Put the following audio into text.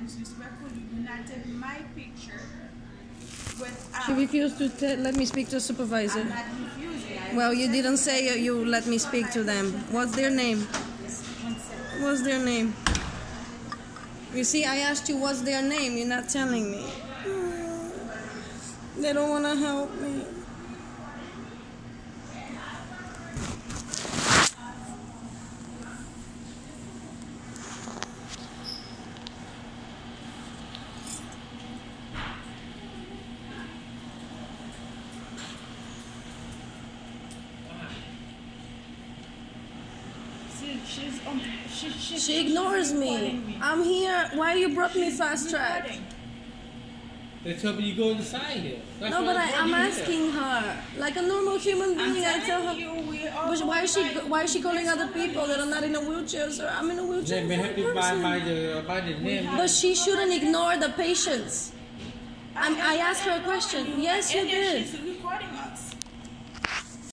disrespectful. You do not take my picture with. Uh, she refused to let me speak to the supervisor. I'm not refusing. I Well, you didn't say you, you let me speak to them. What's their name? What's their name? You see, I asked you what's their name. You're not telling me. They don't want to help me. She, she's um, she, she, She ignores me. me. I'm here. Why you brought me fast track? Recording. They tell me you go inside here. That's No, but I, I'm you here. asking her, like a normal human being. I tell her. you, we all But why is she why is she calling other people that are not in a wheelchair, sir? I'm in a wheelchair. They may for a help you by, by the by the name. But she shouldn't ignore the patients. I'm, I asked her a question. Yes, you And did. She's recording us.